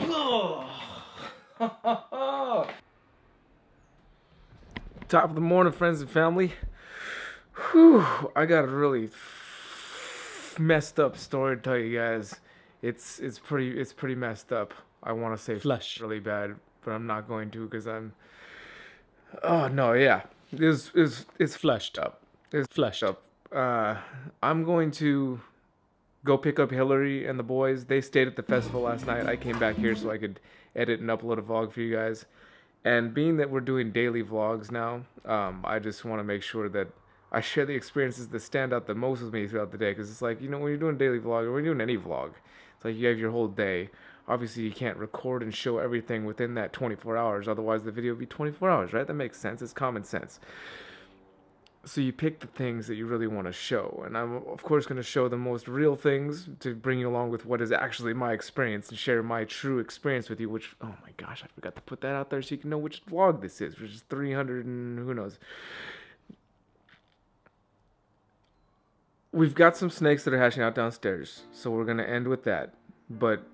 Top of the morning, friends and family. Whew, I got a really messed up story to tell you guys. It's it's pretty it's pretty messed up. I want to say Flush. really bad, but I'm not going to because I'm. Oh no, yeah, it's it's it's Flushed. up. It's flushed up. Uh, I'm going to go pick up Hillary and the boys. They stayed at the festival last night. I came back here so I could edit and upload a vlog for you guys. And being that we're doing daily vlogs now, um, I just want to make sure that I share the experiences that stand out the most with me throughout the day. Because it's like, you know, when you're doing daily vlog or when you're doing any vlog, it's like you have your whole day. Obviously, you can't record and show everything within that 24 hours. Otherwise, the video would be 24 hours, right? That makes sense. It's common sense so you pick the things that you really want to show and i'm of course going to show the most real things to bring you along with what is actually my experience and share my true experience with you which oh my gosh i forgot to put that out there so you can know which vlog this is which is 300 and who knows. We've got some snakes that are hashing out downstairs so we're going to end with that. But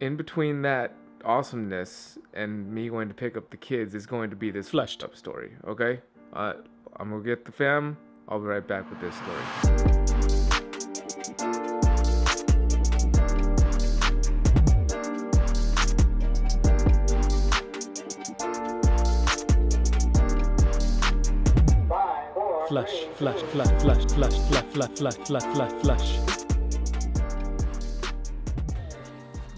in between that awesomeness and me going to pick up the kids is going to be this Flushed. up story okay uh, i'm gonna get the fam i'll be right back with this story Flush, flush, flush, flush, flush, flush, flush, flush, flush, flush, flush.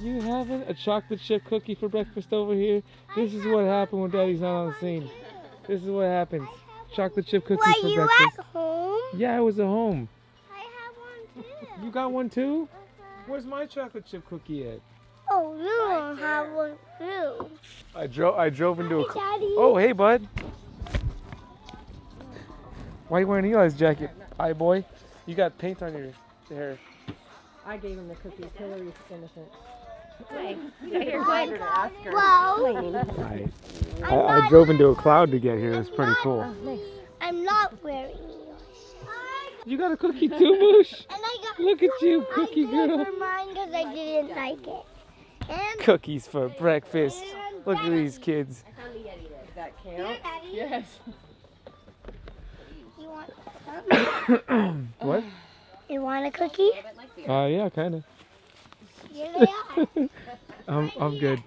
You having a chocolate chip cookie for breakfast over here? This is what happened when Daddy's not on the scene. This is what happens. Chocolate chip cookie Were for you breakfast. at home? Yeah, I was at home. I have one too. You got one too? Uh-huh. Where's my chocolate chip cookie at? Oh, you don't have one too. i drove i drove into a Hi, cl- Daddy. oh hey bud why are you wearing Eli's jacket hi boy you got paint on your hair I gave him the cookies. Hillary's innocent. Well, I, I'm I, I drove into a cloud to get here. It's pretty cool. I'm not wearing yours. You got a cookie too, Moosh? And I got. Look at you, I cookie gave girl. her mine because I didn't like it. And Cookies for breakfast. Look at these kids. Does that count? Daddy, Yes. you want? some? What? You want a cookie? Uh, yeah, kind of. Here they are. I'm, I'm good.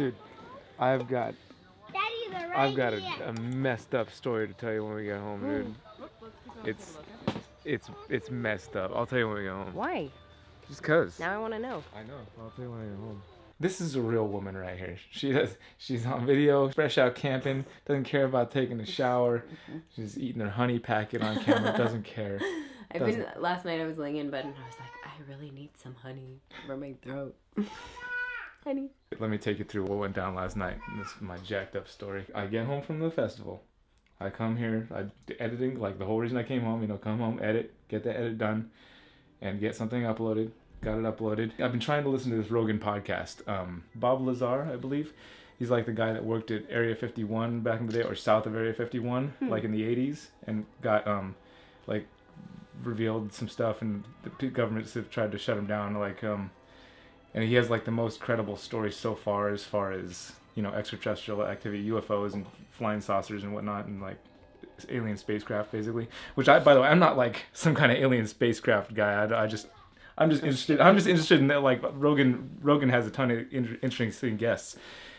Dude, I've got Daddy, right I've got a, a messed up story to tell you when we get home, dude. Mm. It's it's it's messed up. I'll tell you when we get home. Why? Just cause. Now I want to know. I know. I'll tell you when I get home. This is a real woman right here. She does. She's on video, fresh out camping. Doesn't care about taking a shower. She's eating her honey packet on camera. Doesn't care. I've been last night. I was laying in bed and I was like, I really need some honey for my throat. honey. Let me take you through what went down last night. This is my jacked up story. I get home from the festival. I come here. I editing like the whole reason I came home. You know, come home, edit, get the edit done, and get something uploaded. Got it uploaded. I've been trying to listen to this Rogan podcast. Um, Bob Lazar, I believe. He's like the guy that worked at Area 51 back in the day, or south of Area 51, like in the 80s, and got um, like revealed some stuff, and the governments have tried to shut him down. Like um, and he has like the most credible story so far as far as you know extraterrestrial activity ufos and flying saucers and whatnot and like alien spacecraft basically. Which i by the way i'm not like some kind of alien spacecraft guy. I, I just i'm just interested i'm just interested in that like rogan rogan has a ton of inter- interesting guests.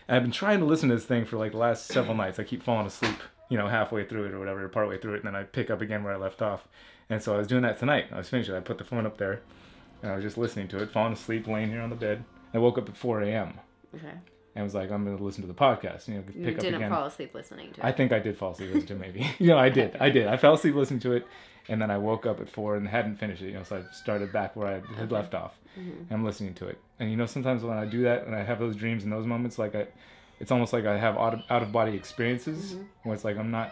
And i've been trying to listen to this thing for like the last several nights. I keep falling asleep you know halfway through it or whatever or partway through it and then i pick up again where i left off. And so i was doing that tonight. I was finishing i put the phone up there and I was just listening to it, falling asleep, laying here on the bed. I woke up at 4 a.m. Okay. and was like, I'm going to listen to the podcast. You know, You pick up didn't again. fall asleep listening to it. I think I did fall asleep listening to it, maybe. you know, I did. I did. I fell asleep listening to it, and then I woke up at four and hadn't finished it. You know, so I started back where I had left off, Mm-hmm. and I'm listening to it. And you know, sometimes when I do that and I have those dreams and those moments, like I, it's almost like I have out of, out of body experiences Mm-hmm. where it's like I'm not.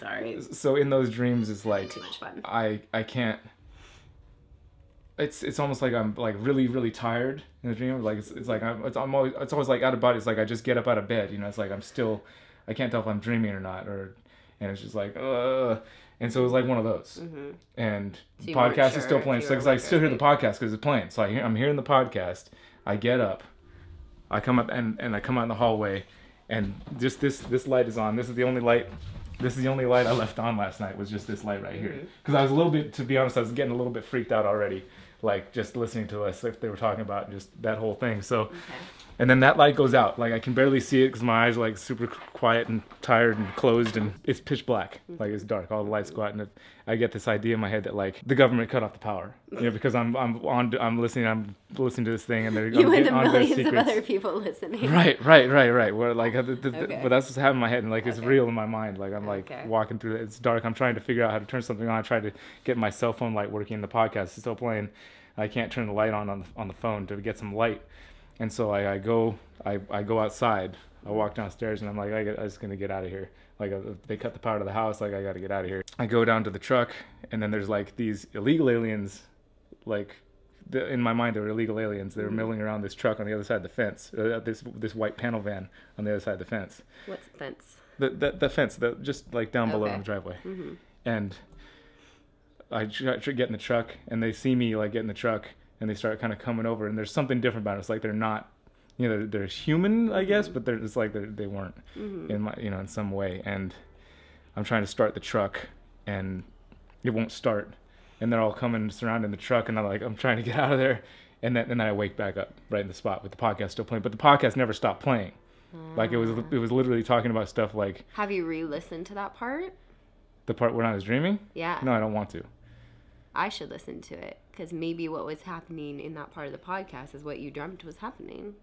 Sorry. So in those dreams, it's like Too much fun. I I can't. It's it's almost like I'm like really really tired in the dream. Like it's, it's like I'm it's I'm always it's always like out of body. It's like I just get up out of bed. You know, it's like I'm still, I can't tell if I'm dreaming or not. Or and it's just like uh and so it was like one of those Mhm. and So podcast sure is still playing so were cause I still hear the podcast because it's playing so I hear, I'm hearing the podcast I get up I come up and, and I come out in the hallway and just this this light is on this is the only light this is the only light I left on last night was just this light right here. Mm-hmm. because I was a little bit to be honest I was getting a little bit freaked out already like just listening to us if they were talking about just that whole thing. So and then that light goes out like I can barely see it because my eyes are like super quiet and tired and closed and it's pitch black mm-hmm. like it's dark all the lights go out and I get this idea in my head that like the government cut off the power you know because I'm I'm on I'm listening I'm listening to this thing and they're You and the getting onto their millions of other people listening. Right, right, right, right. Where like, the, the, Okay. but that's what's happening in my head, and like it's Okay. real in my mind. Like I'm like Okay. walking through it. It's dark. I'm trying to figure out how to turn something on. I try to get my cell phone light working. The podcast is still playing. I can't turn the light on on the, on the phone to get some light, and so I, I go I, I go outside. I walk downstairs, and I'm like I get, I'm just gonna get out of here. Like uh, they cut the power to the house. Like I got to get out of here. I go down to the truck, and then there's like these illegal aliens, like the, in my mind, they were illegal aliens. They were milling around this truck on the other side of the fence. Uh, this this white panel van on the other side of the fence. What's the fence? The the, the fence, the, just like down below Okay. in the driveway. hmm And I try to get in the truck, and they see me like get in the truck, and they start kind of coming over. And there's something different about it. It's like they're not, you know, they're, they're human, I guess, but they're it's like they're, they weren't hmm in my you know in some way. And I'm trying to start the truck, and it won't start. And they're all coming surrounding the truck, and I'm like, I'm trying to get out of there. And then, and then I wake back up right in the spot with the podcast still playing. But the podcast never stopped playing. Like it was, it was literally talking about stuff like Have you re-listened to that part? the part when I was dreaming. Yeah. No, I don't want to. I should listen to it because maybe what was happening in that part of the podcast is what you dreamt was happening.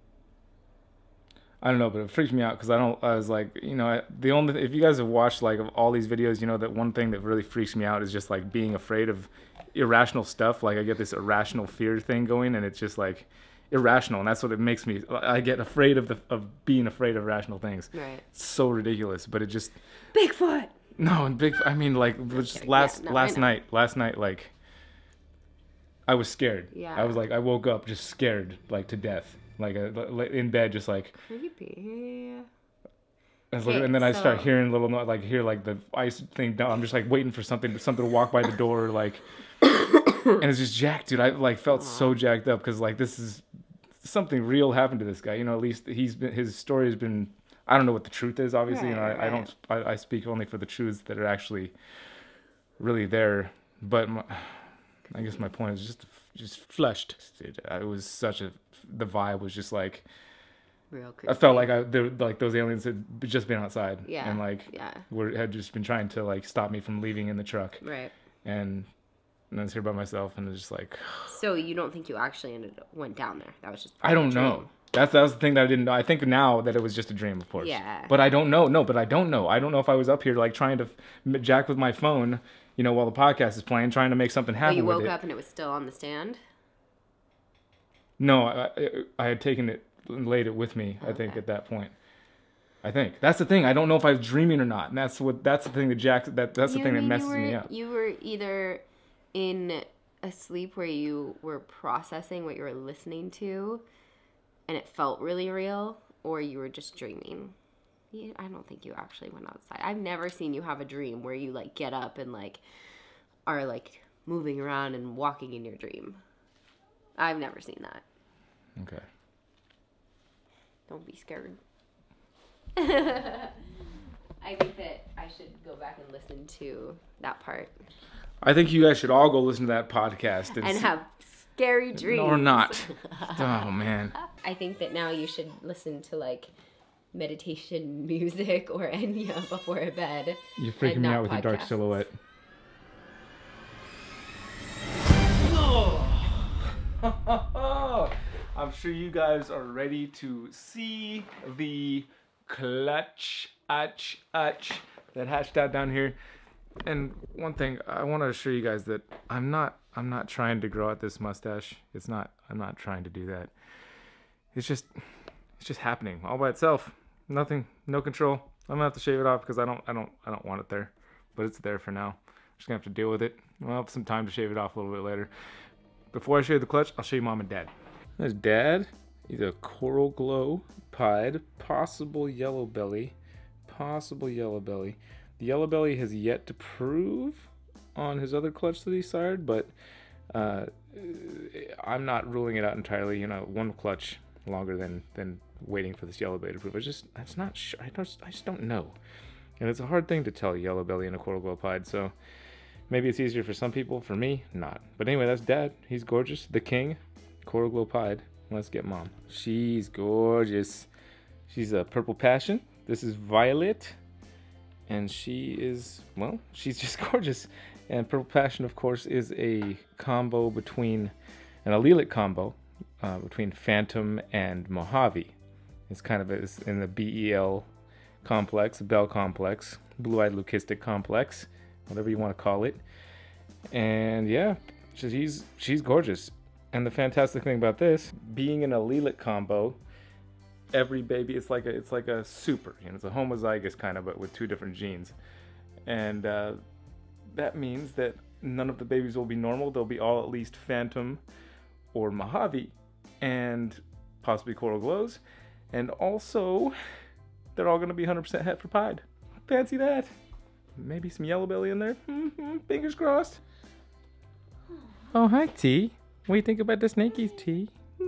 I don't know, but it freaked me out because I don't. I was like, you know, I, the only if you guys have watched like of all these videos, you know that one thing that really freaks me out is just like being afraid of irrational stuff. Like I get this irrational fear thing going, and it's just like irrational, and that's what it makes me. I get afraid of the of being afraid of rational things. Right. It's so ridiculous, but it just Bigfoot. no and big. I mean, like just last Yeah, no, last night, last night, like I was scared. Yeah. I was like, I woke up just scared, like to death, like uh, in bed, just like. Creepy. And, Okay, and then I start hearing little, no- like hear like the ice thing down. I'm just like waiting for something, something to walk by the door, like, and it's just jacked, dude. I like felt so jacked up because like this is something real happened to this guy. You know, at least he's been his story has been. I don't know what the truth is. Obviously, you know, Right, I, I don't. I, I speak only for the truths that are actually really there. But my, I guess my point is just just flushed. It, it was such a. The vibe was just like. I felt like I like those aliens had just been outside Yeah. and like Yeah. were had just been trying to like stop me from leaving in the truck Right. and and I was here by myself and it was just like So you don't think you actually ended up, went down there? That was just. I don't know. That's that was the thing that I didn't know. I think now that it was just a dream, of course. Yeah. But I don't know. No, but I don't know. I don't know if I was up here like trying to jack with my phone, you know, while the podcast is playing, trying to make something happen you woke up and it was still on the stand. No, I, I, I had taken it and laid it with me. I think at that point. I think that's the thing. I don't know if I was dreaming or not, and that's what that's the thing that Jack that that's the thing that messes were, me up. You were either in a sleep where you were processing what you were listening to, and it felt really real, or you were just dreaming. Yeah, I don't think you actually went outside. I've never seen you have a dream where you like get up and like are like moving around and walking in your dream. I've never seen that. Okay. Don't be scared. I think that I should go back and listen to that part I think you guys should all go listen to that podcast and, and have scary dreams. or not. oh man. I think that now you should listen to like meditation music or Enya before bed. You're freaking and me out with your dark podcasts. silhouette. I'm sure you guys are ready to see the clutch, atch, atch that hatched out down here. And one thing I want to assure you guys that I'm not I'm not trying to grow out this mustache. It's not I'm not trying to do that. It's just it's just happening all by itself. Nothing, no control. I'm gonna have to shave it off because I don't I don't I don't want it there. But it's there for now. Just gonna have to deal with it. I'll have some time to shave it off a little bit later. Before I show you the clutch, I'll show you mom and dad. There's dad. He's a coral glow pied, possible yellow belly, possible yellow belly. The yellow Belly has yet to prove on his other clutch that he sired, but uh, I'm not ruling it out entirely. You know, one clutch longer than than waiting for this Yellow Belly to prove. I just that's not sure. I just I just don't know, and it's a hard thing to tell Yellow Belly and a Coral Glow Pied. So maybe it's easier for some people. For me, not. But anyway, that's Dad. He's gorgeous. The King, Coral Glow Pied. Let's get Mom. She's gorgeous. She's a Purple Passion. This is Violet and she is well she's just gorgeous and purple passion of course is a combo between an allelic combo uh, between phantom and mojave it's kind of a, it's in the bel complex bell complex blue-eyed leucistic complex whatever you want to call it. And yeah she's she's gorgeous. And the fantastic thing about this being an allelic combo every baby it's like a it's like a super you know it's a homozygous kind of but with two different genes. And uh, that means that none of the babies will be normal. They'll be all at least phantom or mojave and possibly coral glows and also they're all going to be 100% het for pied fancy that maybe some yellow belly in there mm-hmm. fingers crossed oh hi t what do you think about the snakies t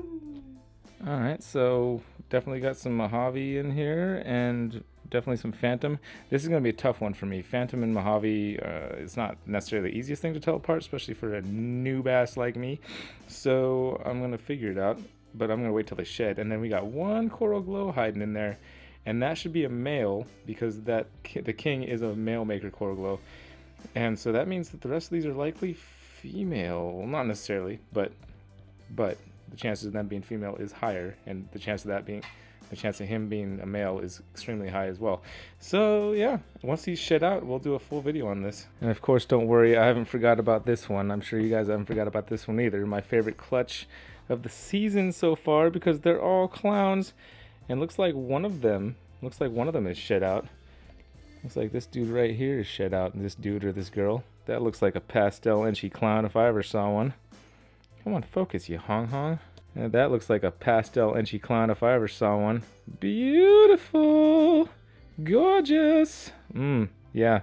all right so definitely got some Mojave in here and definitely some Phantom. This is going to be a tough one for me. Phantom and Mojave uh, is not necessarily the easiest thing to tell apart, especially for a new bass like me. So I'm going to figure it out, but I'm to wait till they shed. And then we got one Coral Glow hiding in there, and that should be a male because that the king is a male maker Coral Glow. And so that means that the rest of these are likely female. Well, not necessarily, but but the chances of them being female is higher, and the chance of that being the chance of him being a male is extremely high as well. So yeah, once he's shed out, we'll do a full video on this. And of course, don't worry, I haven't forgot about this one. I'm sure you guys haven't forgot about this one either. My favorite clutch of the season so far because they're all clowns. And looks like one of them, looks like one of them is shed out. Looks like this dude right here is shed out, and this dude or this girl. That looks like a pastel enchi clown if I ever saw one. Come on, focus, you hong hong. And that looks like a pastel enchi clown if I ever saw one. Beautiful. Gorgeous. Mmm, yeah.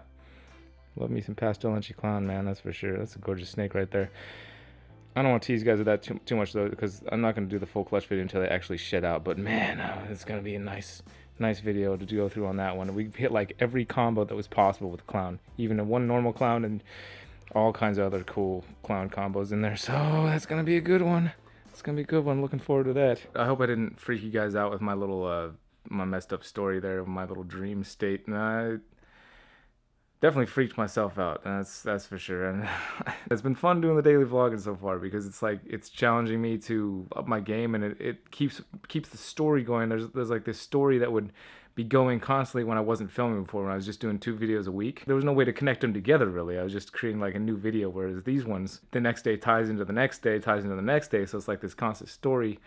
Love me some pastel enchi clown, man, that's for sure. That's a gorgeous snake right there. I don't want to tease you guys with that too, too much, though, because I'm not going to do the full clutch video until they actually shed out. But, man, uh, it's going to be a nice nice video to go through on that one. We hit, like, every combo that was possible with clown. Even a one normal clown and all kinds of other cool clown combos in there. So that's gonna be a good one. It's gonna be a good one. Looking forward to that. I hope I didn't freak you guys out with my little uh, my messed up story there my little dream state. I definitely freaked myself out. That's that's for sure. And it's been fun doing the daily vlogging so far because it's like it's challenging me to up my game and it, it keeps keeps the story going. There's there's like this story that would be going constantly when I wasn't filming before, when I was just doing two videos a week. There was no way to connect them together really. I was just creating like a new video, whereas these ones, the next day ties into the next day, ties into the next day. So it's like this constant story.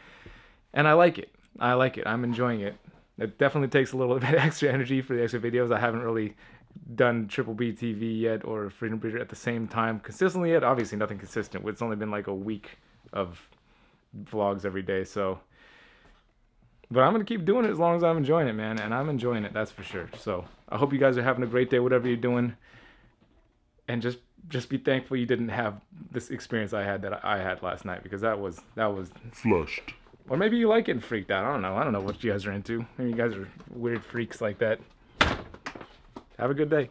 And I like it. I like it. I'm enjoying it. It definitely takes a little bit extra energy for the extra videos. I haven't really done Triple B TV yet or Freedom Breeder at the same time consistently yet. Obviously nothing consistent. It's only been like a week of vlogs every day. So but I'm gonna keep doing it as long as I'm enjoying it, man, and I'm enjoying it. That's for sure. So I hope you guys are having a great day, whatever you're doing, and just just be thankful you didn't have this experience I had that I had last night because that was that was flushed. Or maybe you like getting freaked out. I don't know. I don't know what you guys are into. Maybe you guys are weird freaks like that. Have a good day.